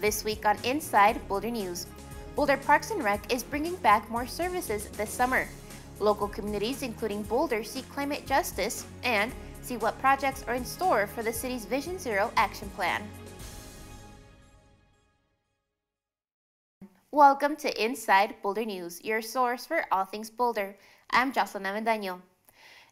This week on Inside Boulder News, Boulder Parks and Rec is bringing back more services this summer. Local communities, including Boulder, seek climate justice and see what projects are in store for the city's Vision Zero action plan. Welcome to Inside Boulder News, your source for all things Boulder. I'm Jocelyn Avendaño.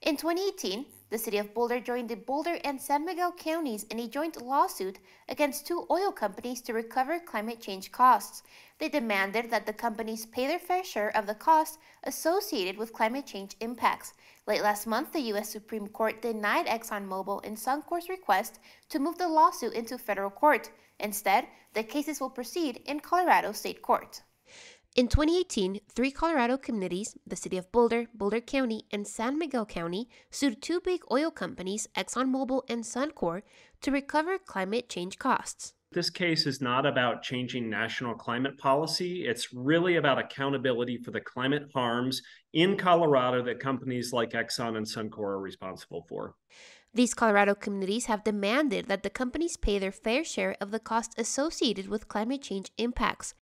In 2018, the city of Boulder joined the Boulder and San Miguel counties in a joint lawsuit against two oil companies to recover climate change costs. They demanded that the companies pay their fair share of the costs associated with climate change impacts. Late last month, the U.S. Supreme Court denied ExxonMobil and Suncor's request to move the lawsuit into federal court. Instead, the cases will proceed in Colorado State Court. In 2018, three Colorado communities, the city of Boulder, Boulder County, and San Miguel County, sued two big oil companies, ExxonMobil and Suncor, to recover climate change costs. This case is not about changing national climate policy. It's really about accountability for the climate harms in Colorado that companies like Exxon and Suncor are responsible for. These Colorado communities have demanded that the companies pay their fair share of the costs associated with climate change impacts.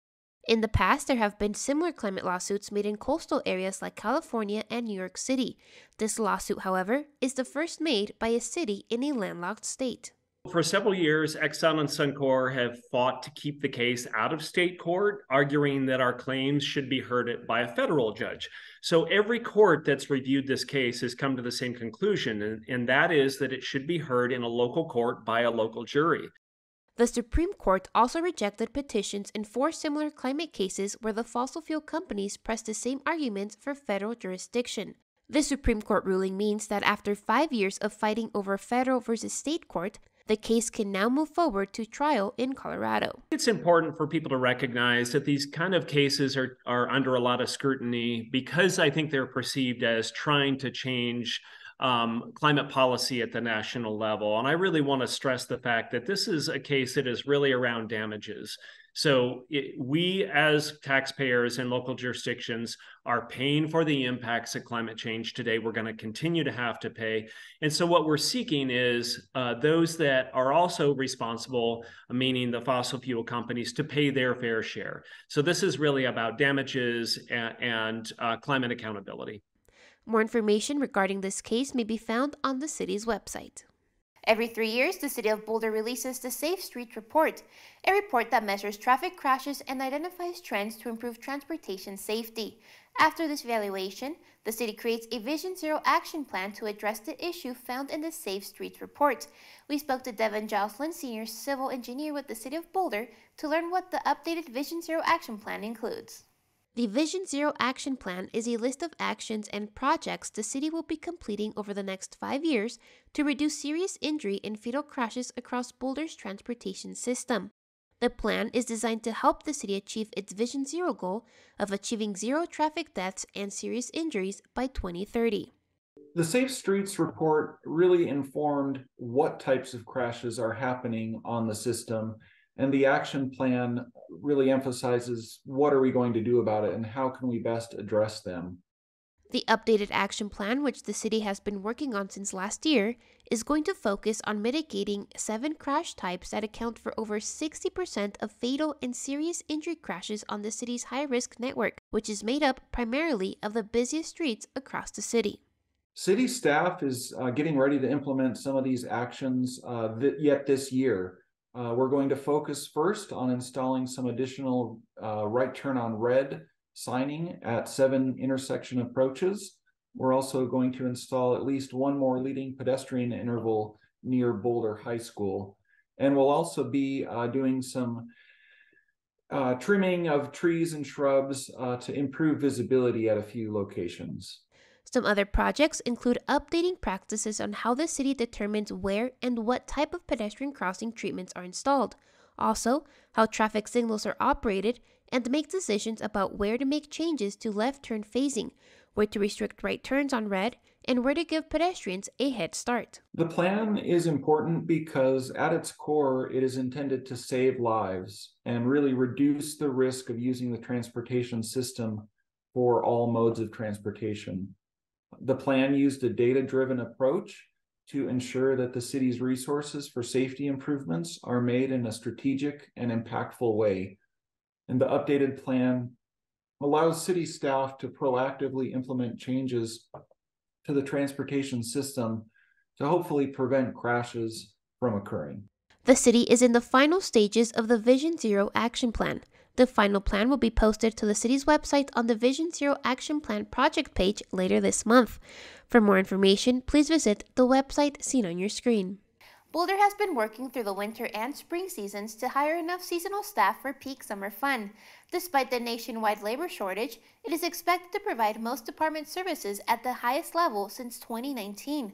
In the past, there have been similar climate lawsuits made in coastal areas like California and New York City. This lawsuit, however, is the first made by a city in a landlocked state. For several years, Exxon and Suncor have fought to keep the case out of state court, arguing that our claims should be heard by a federal judge. So every court that's reviewed this case has come to the same conclusion, and, and that is that it should be heard in a local court by a local jury. The Supreme Court also rejected petitions in four similar climate cases where the fossil fuel companies pressed the same arguments for federal jurisdiction. The Supreme Court ruling means that after five years of fighting over federal versus state court, the case can now move forward to trial in Colorado. It's important for people to recognize that these kind of cases are, are under a lot of scrutiny because I think they're perceived as trying to change um, climate policy at the national level. And I really want to stress the fact that this is a case that is really around damages. So it, we, as taxpayers in local jurisdictions, are paying for the impacts of climate change today. We're going to continue to have to pay. And so what we're seeking is uh, those that are also responsible, meaning the fossil fuel companies, to pay their fair share. So this is really about damages and, and uh, climate accountability. More information regarding this case may be found on the city's website. Every three years, the City of Boulder releases the Safe Street Report, a report that measures traffic crashes and identifies trends to improve transportation safety. After this evaluation, the city creates a Vision Zero action plan to address the issue found in the Safe Streets Report. We spoke to Devin Joslin, Senior Civil Engineer with the City of Boulder, to learn what the updated Vision Zero action plan includes. The Vision Zero Action Plan is a list of actions and projects the city will be completing over the next five years to reduce serious injury and fatal crashes across Boulder's transportation system. The plan is designed to help the city achieve its Vision Zero goal of achieving zero traffic deaths and serious injuries by 2030. The Safe Streets report really informed what types of crashes are happening on the system and the action plan really emphasizes what are we going to do about it and how can we best address them. The updated action plan, which the city has been working on since last year, is going to focus on mitigating seven crash types that account for over 60% of fatal and serious injury crashes on the city's high risk network, which is made up primarily of the busiest streets across the city. City staff is uh, getting ready to implement some of these actions uh, th- yet this year. Uh, we're going to focus first on installing some additional uh, right turn on red signing at seven intersection approaches. We're also going to install at least one more leading pedestrian interval near Boulder High School. And we'll also be uh, doing some uh, trimming of trees and shrubs uh, to improve visibility at a few locations. Some other projects include updating practices on how the city determines where and what type of pedestrian crossing treatments are installed, also, how traffic signals are operated, and make decisions about where to make changes to left turn phasing, where to restrict right turns on red, and where to give pedestrians a head start. The plan is important because at its core, it is intended to save lives and really reduce the risk of using the transportation system for all modes of transportation. The plan used a data driven approach to ensure that the city's resources for safety improvements are made in a strategic and impactful way. And the updated plan allows city staff to proactively implement changes to the transportation system to hopefully prevent crashes from occurring. The city is in the final stages of the Vision Zero Action Plan. The final plan will be posted to the city's website on the Vision Zero Action Plan project page later this month. For more information, please visit the website seen on your screen. Boulder has been working through the winter and spring seasons to hire enough seasonal staff for peak summer fun. Despite the nationwide labor shortage, it is expected to provide most department services at the highest level since 2019.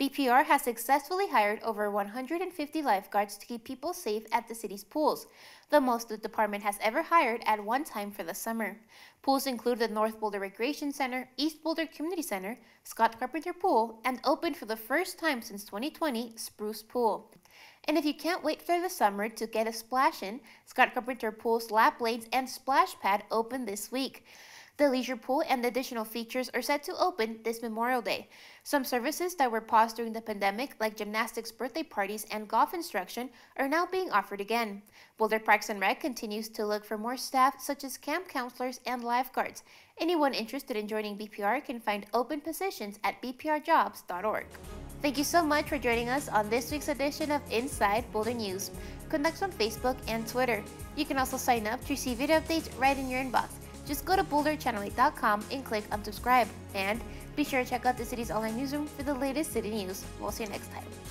BPR has successfully hired over 150 lifeguards to keep people safe at the city's pools, the most the department has ever hired at one time for the summer. Pools include the North Boulder Recreation Center, East Boulder Community Center, Scott Carpenter Pool, and opened for the first time since 2020, Spruce Pool. And if you can't wait for the summer to get a splash in, Scott Carpenter Pool's lap lanes and splash pad open this week. The leisure pool and additional features are set to open this Memorial Day. Some services that were paused during the pandemic, like gymnastics birthday parties and golf instruction, are now being offered again. Boulder Parks and Rec continues to look for more staff, such as camp counselors and lifeguards. Anyone interested in joining BPR can find open positions at bprjobs.org. Thank you so much for joining us on this week's edition of Inside Boulder News. Connect on Facebook and Twitter. You can also sign up to receive video updates right in your inbox. Just go to boulderchannel8.com and click unsubscribe. And be sure to check out the city's online newsroom for the latest city news. We'll see you next time.